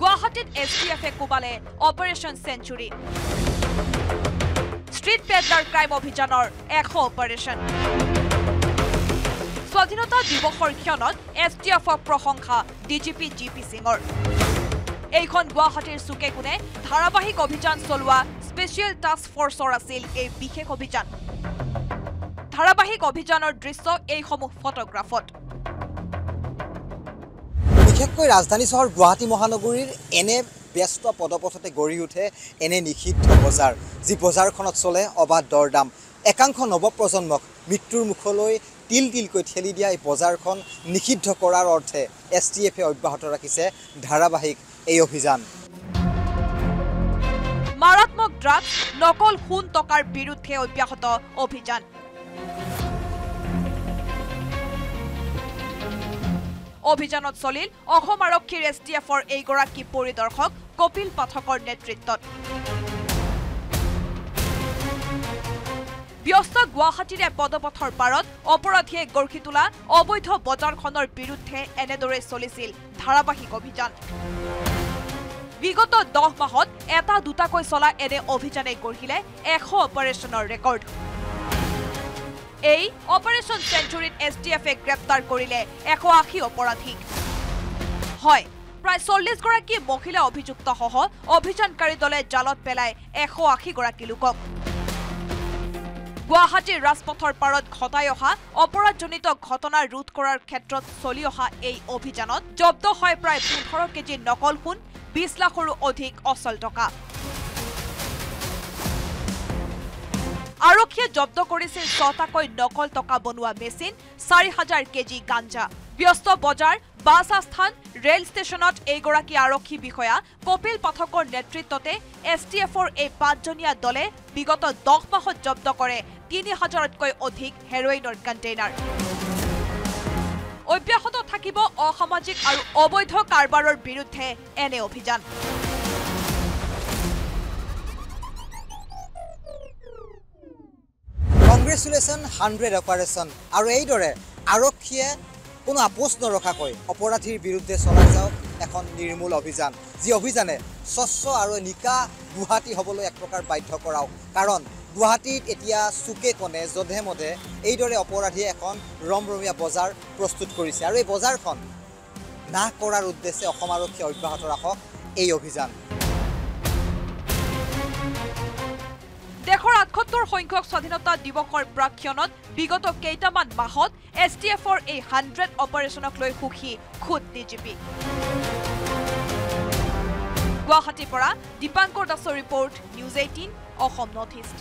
গুৱাহাটীত S T এফে কোবালে operation century street peddler crime অভিযানৰ এশ অপাৰেশ্যন স্বাধীনতা দিৱসৰ ক্ষণত এছ টি এফক প্ৰশংসা D G P G P সিঙৰ। এইখন গুৱাহাটীৰ চুকে কোণে ধাৰাবাহিক অভিযান চলোৱা স্পেচিয়েল টাস্ক ফৰ্চৰ আছিল এই বিশেষ অভিযান। ধাৰাবাহিক অভিযানৰ দৃশ্য এইসমূহ ফটোগ্ৰাফত। বিশেষকৈ ৰাজধানী চহৰ গুৱাহাটী মহানগৰীৰ এনে ব্যস্ত পদপথতে গঢ়ি উঠে এনে নিষিদ্ধ বজাৰ যি বজাৰখনত চলে অবাধ দৰ দাম একাংশ নৱপ্ৰজন্মক মৃত্যুৰ মুখলৈ তিল তিলকৈ ঠেলি দিয়া এই বজাৰখন নিষিদ্ধ কৰাৰ অৰ্থে এছ টি এফে অব্যাহত ৰাখিছে ধাৰাবাহিক এই অভিযান। মাৰাত্মক ড্ৰাগছ নকল সোণ টকাৰ বিৰুদ্ধে অব্যাহত অভিযান। অভিযানত চলিল অসম আৰক্ষীৰ এছ টি এফৰ এইগৰাকী পৰিদৰ্শক কপিল পাঠকৰ নেতৃত্বত। ব্যস্ত গুৱাহাটীৰে পদপথৰ পাৰত অপৰাধীয়ে গঢ়ি তোলা অবৈধ বজাৰখনৰ বিৰুদ্ধে এনেদৰে চলিছিল ধাৰাবাহিক অভিযান। বিগত দহ মাহত এটা দুটাকৈ চলা এনে অভিযানে গঢ়িলে এশ অপাৰেশ্যনৰ ৰেকৰ্ড। এই অপাৰেশ্যন চেঞ্চুৰীত এছ টি এফে গ্ৰেপ্তাৰ কৰিলে এশ আশী অপৰাধীক হয় প্ৰায় চল্লিছগৰাকী মহিলা অভিযুক্তসহ অভিযানকাৰী দলে জালত পেলায় এশ আশীগৰাকী লোকক। গুৱাহাটীৰ ৰাজপথৰ পাৰত ঘটাই অহা অপৰাধজনিত ঘটনা ৰোধ কৰাৰ ক্ষেত্ৰত চলি অহা এই অভিযানত জব্দ হয় প্ৰায় পোন্ধৰ কেজি নকল সোণ বিছ লাখৰো অধিক অচল টকা। আৰক্ষীয়ে জব্দ কৰিছিল ছটাকৈ নকল টকা বনোৱা মেচিন চাৰি হাজাৰ কেজি গাঞ্জা। ব্যস্ত বজাৰ বাছ আস্থান ৰেল ষ্টেচনত এইগৰাকী আৰক্ষী বিষয়া কপিল পাঠকৰ নেতৃত্বতে এছ টি এফৰ এই পাঁচজনীয়া দলে বিগত দহ মাহত জব্দ কৰে তিনি হাজাৰতকৈ অধিক হেৰইনৰ কণ্টেইনাৰ। অব্যাহত থাকিব অসামাজিক আৰু অবৈধ কাৰবাৰৰ বিৰুদ্ধে এনে অভিযান। কংগ্ৰেচুলেশ্যন হাণ্ড্ৰেড অপাৰেশ্যন আৰু এইদৰে আৰক্ষীয়ে কোনো আপোচ নৰখাকৈ অপৰাধীৰ বিৰুদ্ধে চলাই যাওক এখন নিৰ্মূল অভিযান। যি অভিযানে স্বচ্ছ আৰু নিকা গুৱাহাটী হ'বলৈ এক প্ৰকাৰ বাধ্য কৰাওক। কাৰণ গুৱাহাটীত এতিয়া চুকে কোণে যধে মধে এইদৰে অপৰাধীয়ে এখন ৰমৰমীয়া বজাৰ প্ৰস্তুত কৰিছে। আৰু এই বজাৰখন নাশ কৰাৰ উদ্দেশ্যে অসম আৰক্ষীয়ে অব্যাহত ৰাখক এই অভিযান। দেশৰ আঠসত্তৰ সংখ্যক স্বাধীনতা দিৱসৰ প্ৰাক্ষণত বিগত কেইটামান মাহত এছ টি এফৰ এই হাণ্ড্ৰেড অপাৰেশ্যনক লৈ সুখী খুদ ডি জি পি। গুৱাহাটীৰ পৰা দীপাংকৰ দাসৰ report news eighteen Assam north east.